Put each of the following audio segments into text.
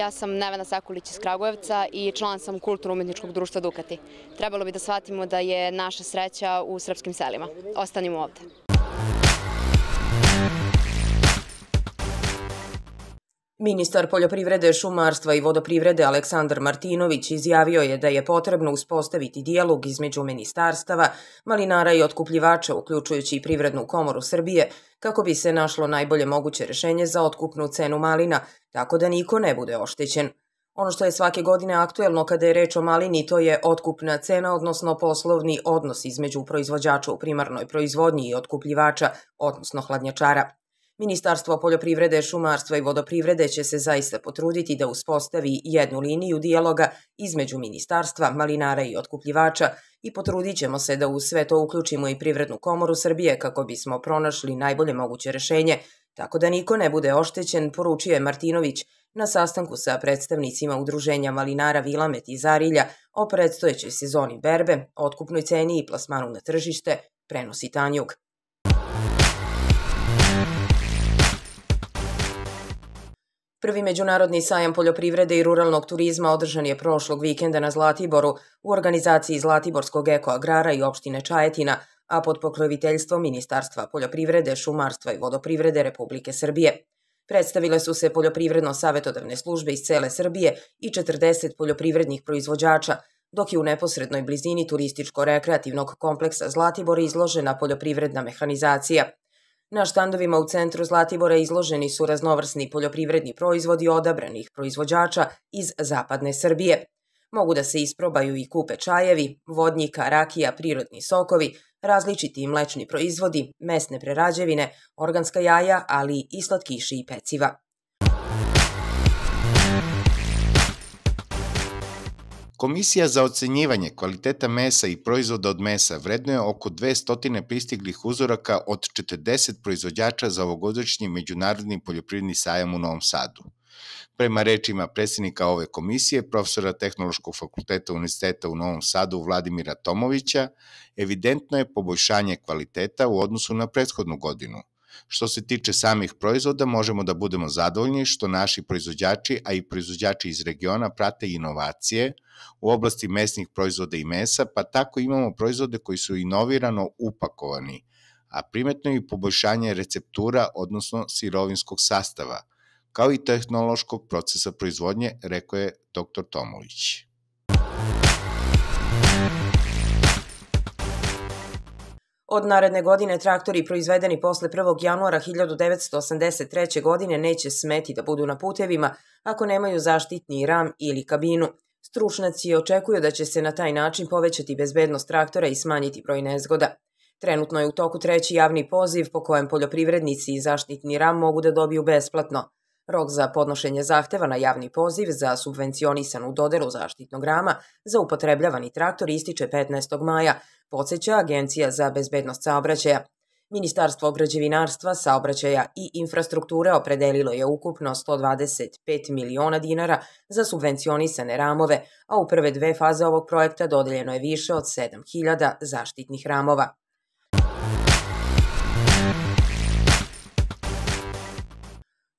Ja sam Nevena Sekulić iz Kragujevca i član sam Kulturno-umetničkog društva Dukati. Trebalo bi da shvatimo da je naša sreća u srpskim selima. Ostanimo ovde. Ministar poljoprivrede, šumarstva i vodoprivrede Aleksandar Martinović izjavio je da je potrebno uspostaviti dijalog između ministarstava, malinara i otkupljivača, uključujući i Privrednu komoru Srbije, kako bi se našlo najbolje moguće rešenje za otkupnu cenu malina, tako da niko ne bude oštećen. Ono što je svake godine aktuelno kada je reč o malini, to je otkupna cena, odnosno poslovni odnos između proizvođača u primarnoj proizvodnji i otkupljivača, odnosno hladnjačara. Ministarstvo poljoprivrede, šumarstva i vodoprivrede će se zaista potruditi da uspostavi jednu liniju dijaloga između ministarstva, malinara i otkupljivača i potrudit ćemo se da u sve to uključimo i Privrednu komoru Srbije kako bismo pronašli najbolje moguće rešenje, tako da niko ne bude oštećen, poručuje Martinović na sastanku sa predstavnicima Udruženja malinara Vilamet i Zarilja o predstojećoj sezoni berbe, otkupnoj ceni i plasmanu na tržište, prenosi Tanjug. Prvi međunarodni sajam poljoprivrede i ruralnog turizma održan je prošlog vikenda na Zlatiboru u organizaciji Zlatiborskog ekoagrara i opštine Čajetina, a pod pokroviteljstvom Ministarstva poljoprivrede, šumarstva i vodoprivrede Republike Srbije. Predstavile su se poljoprivredno-savetodavne službe iz cele Srbije i 40 poljoprivrednih proizvođača, dok je u neposrednoj blizini turističko-rekreativnog kompleksa Zlatibor izložena poljoprivredna mehanizacija – Na štandovima u centru Zlatibora izloženi su raznovrsni poljoprivredni proizvodi odabranih proizvođača iz zapadne Srbije. Mogu da se isprobaju i kupe čajevi, vodnika, rakija, prirodni sokovi, različiti mlečni proizvodi, mesne prerađevine, organska jaja, ali i slatkiši i peciva. Komisija za ocenjivanje kvaliteta mesa i proizvoda od mesa vrednuje oko 200 pristiglih uzoraka od 40 proizvođača za ovogodišnji Međunarodni poljoprivredni sajam u Novom Sadu. Prema rečima predsednika ove komisije, profesora Tehnološkog fakulteta Univerziteta u Novom Sadu Vladimira Tomovića, evidentno je poboljšanje kvaliteta u odnosu na prethodnu godinu, Što se tiče samih proizvoda, možemo da budemo zadovoljni što naši proizvođači, a i proizvođači iz regiona prate inovacije u oblasti mesnih proizvoda i mesa, pa tako imamo proizvode koji su inovirano upakovani, a primetno je i poboljšanje receptura, odnosno sirovinskog sastava, kao i tehnološkog procesa proizvodnje, rekao je dr. Tomović. Od naredne godine traktori proizvedeni posle 1. januara 1983. godine neće smeti da budu na putevima ako nemaju zaštitni ram ili kabinu. Stručnjaci očekuju da će se na taj način povećati bezbednost traktora i smanjiti broj nezgoda. Trenutno je u toku treći javni poziv po kojem poljoprivrednici i zaštitni ram mogu da dobiju besplatno. Rok za podnošenje zahteva na javni poziv za subvencionisanu dodelu zaštitnog rama za upotrebljavani traktor ističe 15. maja, podsjeća Agencija za bezbednost saobraćaja. Ministarstvo građevinarstva, saobraćaja i infrastrukture opredelilo je ukupno 125 miliona dinara za subvencionisane ramove, a u prve dve faze ovog projekta dodeljeno je više od 7000 zaštitnih ramova.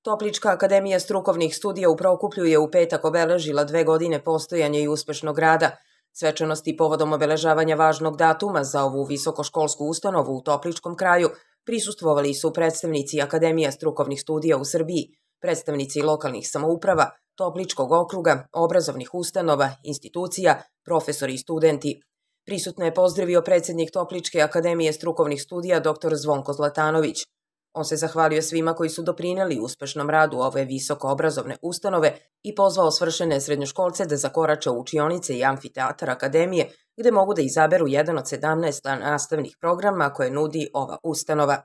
Toplička akademija strukovnih studija u Prokuplju je u petak obeležila dve godine postojanja i uspešnog rada. Svečanosti povodom obeležavanja važnog datuma za ovu visokoškolsku ustanovu u Topličkom kraju prisustvovali su predstavnici Akademija strukovnih studija u Srbiji, predstavnici lokalnih samouprava, Topličkog okruga, obrazovnih ustanova, institucija, profesori i studenti. Prisutno je pozdravio predsednik Topličke akademije strukovnih studija dr. Zvonko Zlatanović. On se zahvalio svima koji su doprineli uspešnom radu ove visoko obrazovne ustanove i pozvao svršene srednjoškolce da zakorače u učionice i amfiteatar akademije, gde mogu da izaberu jedan od 17 nastavnih programa koje nudi ova ustanova.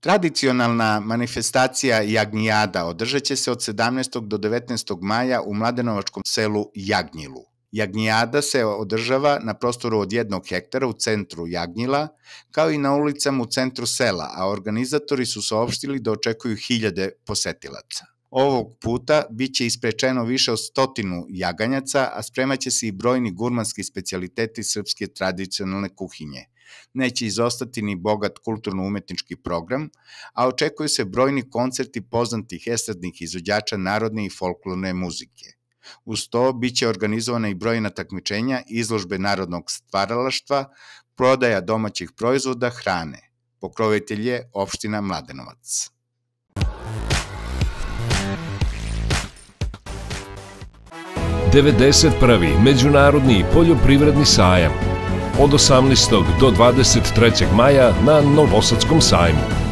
Tradicionalna manifestacija Jagnijada održat će se od 17. do 19. maja u mladenovačkom selu Jagnjilu. Jagnjada se održava na prostoru od jednog hektara u centru Jagnjila, kao i na ulicama u centru sela, a organizatori su saopštili da očekuju hiljade posetilaca. Ovog puta biće isprečeno više od stotinu jaganjaca, a spremaće se i brojni gurmanski specialiteti srpske tradicionalne kuhinje – Neće izostati ni bogat kulturno-umetnički program, a očekuju se brojni koncerti poznatih estradnih izvođača narodne i folklorne muzike. Uz to biće organizovana i brojna takmičenja, izložbe narodnog stvaralaštva, prodaja domaćih proizvoda hrane. Pokrovitelj je opština Mladenovac. 91. Međunarodni poljoprivredni sajam od 18. do 23. maja na Novosadskom sajmu.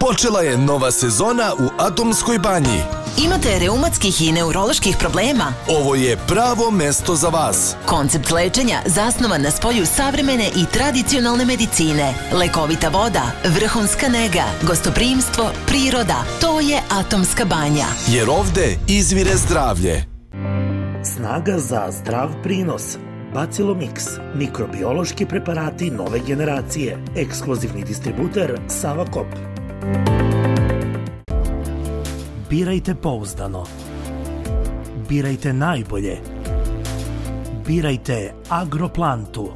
Počela je nova sezona u Atomskoj banji. Imate reumatskih i neuroloških problema? Ovo je pravo mesto za vas. Koncept lečenja zasnovan na spoju savremene i tradicionalne medicine. Lekovita voda, vrhunska nega, gostoprimstvo, priroda. To je Atomska banja. Jer ovde izvire zdravlje. Snaga za zdrav prinos. Bacilomix, mikrobiološki preparati nove generacije. Ekskluzivni distributer Sava Kop. Birajte pouzdano. Birajte najbolje. Birajte Agroplantu.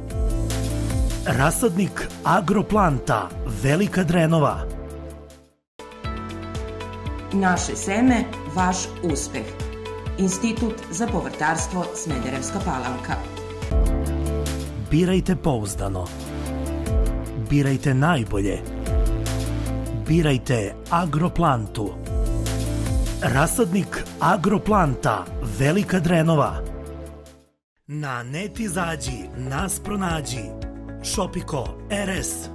Rasadnik Agroplanta Velika Drenova. Naše seme, vaš uspeh. Institut za povrtarstvo Smederevska palanka. Birajte pouzdano. Birajte najbolje. Birajte Agroplantu. Rasadnik Agroplanta Velika Drenova. Na net izađi, nas pronađi. Šopiko RS.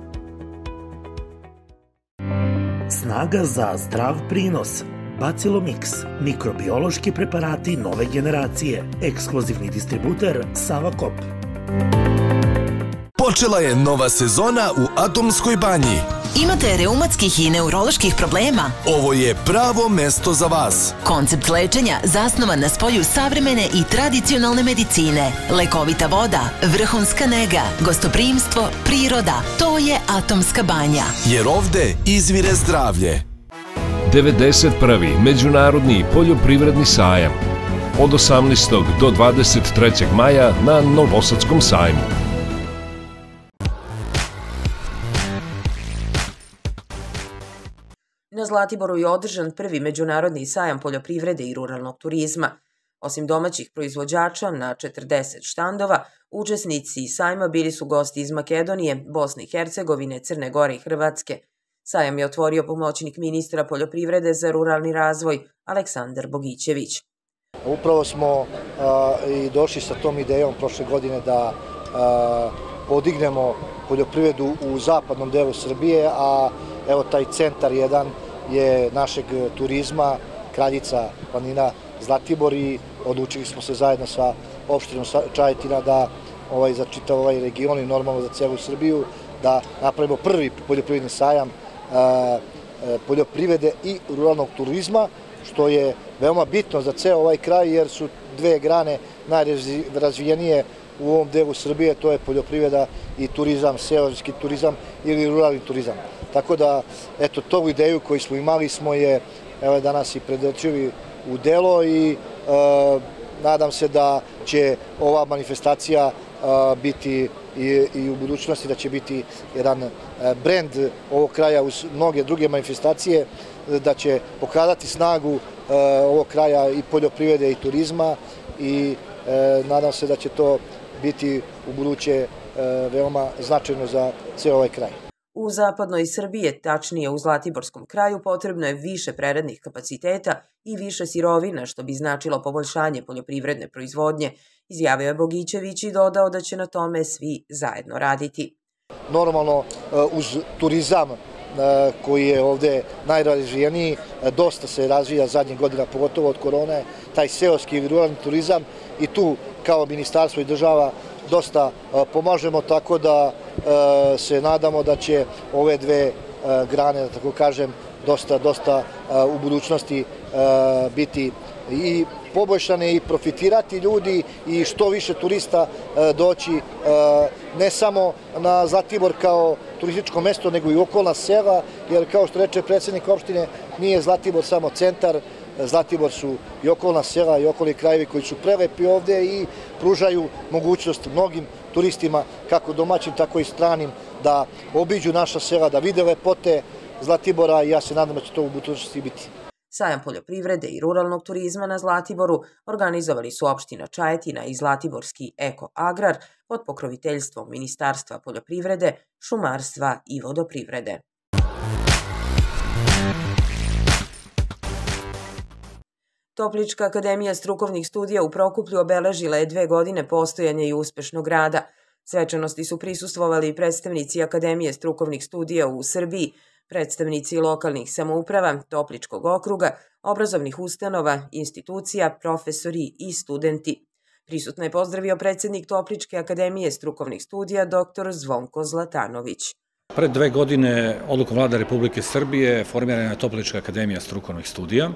Snaga za zdrav prinos. Bacilomix, mikrobiološki preparati nove generacije. Ekskluzivni distributer Sava Kop. Počela je nova sezona u Atomskoj banji. Imate reumatskih i neuroloških problema? Ovo je pravo mesto za vas. Koncept lečenja zasnovan na spoju savremene i tradicionalne medicine. Lekovita voda, vrhunska nega, gostoprimstvo, priroda. To je Atomska banja. Jer ovde izvire zdravlje. 91. Međunarodni poljoprivredni sajam od 18. do 23. maja na Novosadskom sajmu. Zlatiboru je održan prvi međunarodni sajam poljoprivrede i ruralnog turizma. Osim domaćih proizvođača na 40 štandova, učesnici sajma bili su gosti iz Makedonije, Bosne i Hercegovine, Crne Gore i Hrvatske. Sajam je otvorio pomoćnik ministra poljoprivrede za ruralni razvoj Aleksandar Bogićević. Upravo smo i došli sa tom idejom prošle godine da podignemo poljoprivredu u zapadnom delu Srbije, a evo taj centar jedan je našeg turizma, Kraljica, planina Zlatibor i odlučili smo se zajedno sa opštinom Čajetina da ovaj, za čitav ovaj region i normalno za celu Srbiju da napravimo prvi poljoprivredni sajam poljoprivrede i ruralnog turizma, što je veoma bitno za ceo ovaj kraj jer su dve grane najrazvijenije u ovom delu Srbije, to je poljoprivreda i turizam, seoski turizam ili ruralni turizam. Tako da, eto, tu ideju koju smo imali smo je evo danas i predočili u delo i e, nadam se da će ova manifestacija biti i, i u budućnosti da će biti jedan e, brend ovog kraja uz mnoge druge manifestacije, da će pokazati snagu e, ovog kraja i poljoprivrede i turizma i e, nadam se da će to biti u buduće veoma značajno za ceo ovaj kraj. U zapadnoj Srbiji, tačnije u Zlatiborskom kraju, potrebno je više preradnih kapaciteta i više sirovina, što bi značilo poboljšanje poljoprivredne proizvodnje, izjavio je Bogićević i dodao da će na tome svi zajedno raditi. Normalno, e, uz turizam e, koji je ovde najrazvijeniji, e, dosta se razvija zadnjih godina, pogotovo od korone, taj seoski i ruralni turizam i tu kao ministarstvo i država dosta pomažemo, tako da se nadamo da će ove dve grane, da tako kažem, dosta, dosta u budućnosti biti i poboljšane i profitirati ljudi i što više turista doći ne samo na Zlatibor kao turističko mesto, nego i okolna sela, jer kao što reče predsednik opštine, nije Zlatibor samo centar, Zlatibor su i okolna sela i okolni krajevi koji su prelepi ovde i pružaju mogućnost mnogim turistima, kako domaćim, tako i stranim, da obiđu naša sela, da vide lepote Zlatibora i ja se nadam da će to u budućnosti biti. Sajam poljoprivrede i ruralnog turizma na Zlatiboru organizovali su opština Čajetina i Zlatiborski Eko Agrar pod pokroviteljstvom Ministarstva poljoprivrede, šumarstva i vodoprivrede. Toplička akademija strukovnih studija u Prokuplju obeležila je dve godine postojanja i uspešnog rada. Svečanosti su prisustvovali predstavnici Akademije strukovnih studija u Srbiji, predstavnici lokalnih samouprava, Topličkog okruga, obrazovnih ustanova, institucija, profesori i studenti. Prisutno je pozdravio predsednik Topličke akademije strukovnih studija dr. Zvonko Zlatanović. Pred dve godine odlukom vlada Republike Srbije formirana je Toplička akademija strukovnih studija.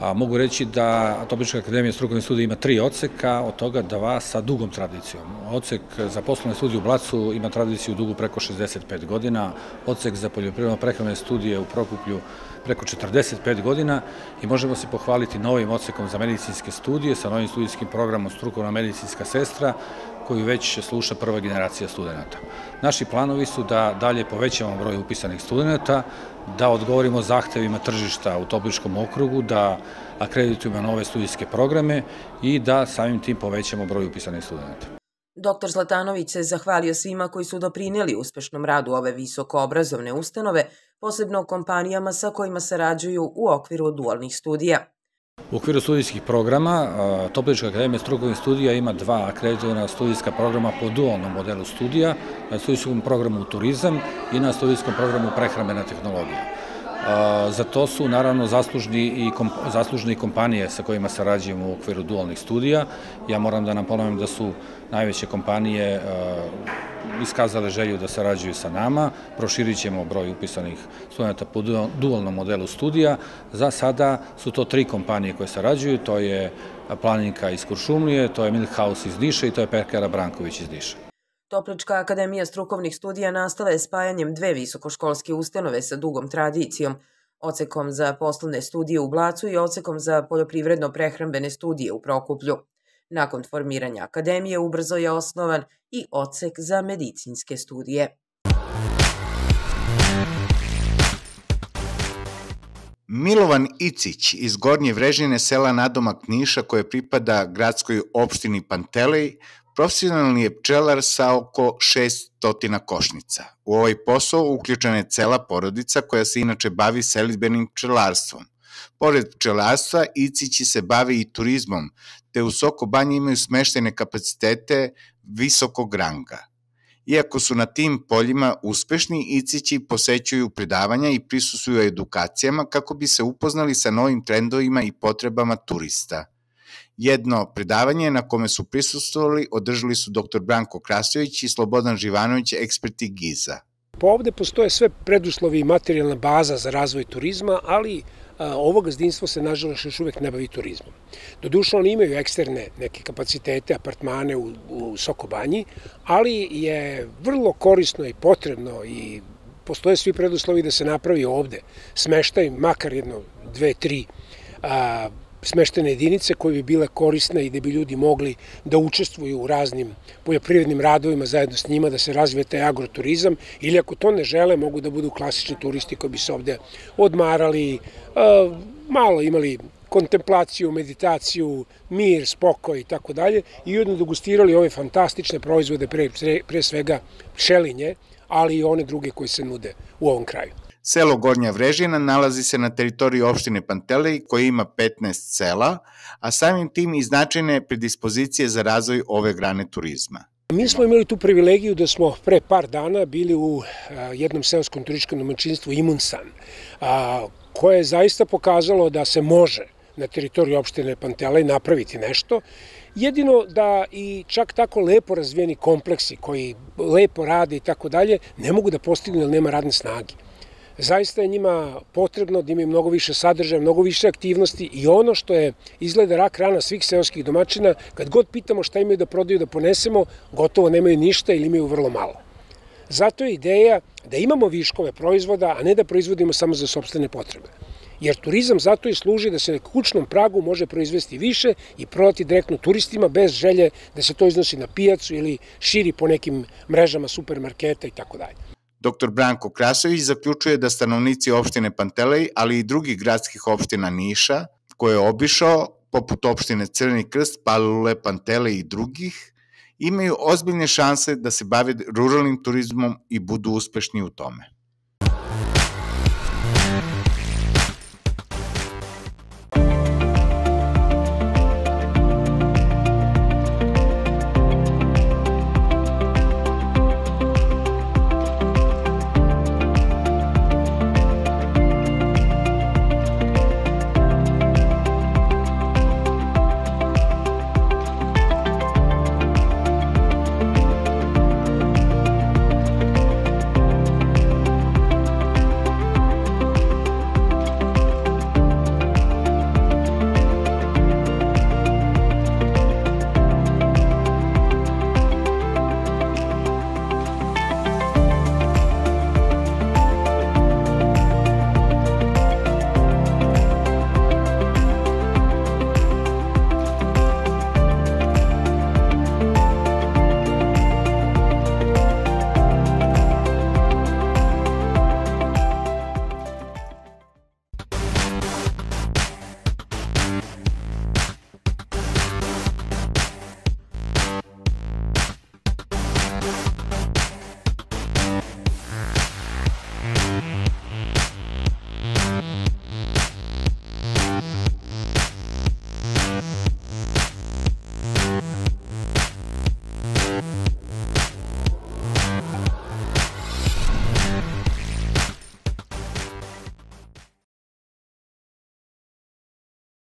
A, mogu reći da Toplička akademija strukovnih studija ima tri odseka, od toga dva sa dugom tradicijom. Odsek za poslovne studije u Blacu ima tradiciju dugu preko 65 godina, odsek za poljoprivredno prehrane studije u Prokuplju preko 45 godina i možemo se pohvaliti novim odsekom za medicinske studije sa novim studijskim programom strukovna medicinska sestra koju već sluša prva generacija studenta. Naši planovi su da dalje povećamo broj upisanih studenta, da odgovorimo zahtevima tržišta u Topličkom okrugu, da akreditujemo nove studijske programe i da samim tim povećamo broj upisanih studenta. Dr. Zlatanović se zahvalio svima koji su doprineli uspešnom radu ove visokoobrazovne ustanove, posebno kompanijama sa kojima sarađuju u okviru dualnih studija. U okviru studijskih programa Toplička akademija strukovnih studija ima dva akreditovana studijska programa po dualnom modelu studija, na studijskom programu turizam i na studijskom programu prehrambena tehnologija. Za to su naravno zaslužni i kompanije sa kojima sarađujemo u okviru dualnih studija. Ja moram da nam ponovim da su najveće kompanije iskazale želju da sarađuju sa nama, proširit ćemo broj upisanih studenta po dualnom modelu studija. Za sada su to tri kompanije koje sarađuju, to je Planinka iz Kuršumlije, to je Milhouse iz Niša i to je Perkara Branković iz Niša. Toplička akademija strukovnih studija nastala je spajanjem dve visokoškolske ustanove sa dugom tradicijom, ocekom za poslovne studije u Blacu i ocekom za poljoprivredno-prehrambene studije u Prokuplju. Nakon formiranja akademije ubrzo je osnovan i ocek za medicinske studije. Milovan Icić iz Gornje Vrežine sela nadomak Niša koje pripada gradskoj opštini Pantelej Profesionalni je pčelar sa oko 600 košnica. U ovaj posao uključena je cela porodica koja se inače bavi selitbenim pčelarstvom. Pored pčelarstva, Icići se bavi i turizmom, te u Soko banji imaju smeštene kapacitete visokog ranga. Iako su na tim poljima uspešni, Icići posećuju predavanja i prisusuju edukacijama kako bi se upoznali sa novim trendovima i potrebama turista – Jedno predavanje na kome su prisustovali održali su dr. Branko Krasović i Slobodan Živanović, eksperti GIZA. Po ovde postoje sve preduslovi i materijalna baza za razvoj turizma, ali ovo gazdinstvo se nažalost još uvek ne bavi turizmom. Doduše oni imaju eksterne neke kapacitete, apartmane u, u Sokobanji, ali je vrlo korisno i potrebno i postoje svi preduslovi da se napravi ovde smeštaj, makar jedno, dve, tri a, smeštene jedinice koje bi bile korisne i da bi ljudi mogli da učestvuju u raznim poljoprivrednim radovima zajedno s njima, da se razvije taj agroturizam ili ako to ne žele mogu da budu klasični turisti koji bi se ovde odmarali, malo imali kontemplaciju, meditaciju, mir, spokoj i tako dalje i ujedno degustirali ove fantastične proizvode, pre, pre svega pšelinje, ali i one druge koje se nude u ovom kraju. Selo Gornja Vrežina nalazi se na teritoriji opštine Pantelej koja ima 15 sela, a samim tim i značajne predispozicije za razvoj ove grane turizma. Mi smo imali tu privilegiju da smo pre par dana bili u jednom seoskom turističkom domaćinstvu Imunsan, koje je zaista pokazalo da se može na teritoriji opštine Pantelej napraviti nešto. Jedino da i čak tako lepo razvijeni kompleksi koji lepo rade i tako dalje ne mogu da postignu jer nema radne snage zaista je njima potrebno da imaju mnogo više sadržaja, mnogo više aktivnosti i ono što je izgleda rak rana svih seoskih domaćina, kad god pitamo šta imaju da prodaju da ponesemo, gotovo nemaju ništa ili imaju vrlo malo. Zato je ideja da imamo viškove proizvoda, a ne da proizvodimo samo za sobstvene potrebe. jer turizam zato i služi da se na kućnom pragu može proizvesti više i prodati direktno turistima bez želje da se to iznosi na pijacu ili širi po nekim mrežama supermarketa i tako dalje. Dr. Branko Krasović zaključuje da stanovnici opštine Pantelej, ali i drugih gradskih opština Niša, koje je obišao, poput opštine Crni krst, Palule, Pantele i drugih, imaju ozbiljne šanse da se bave ruralnim turizmom i budu uspešni u tome.